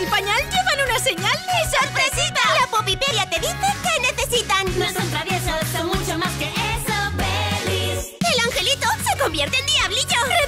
del pañal llevan una señal de sorpresita. La Popiperia te dice que necesitan. No son traviesos, son mucho más que eso, Belis. El angelito se convierte en diablillo.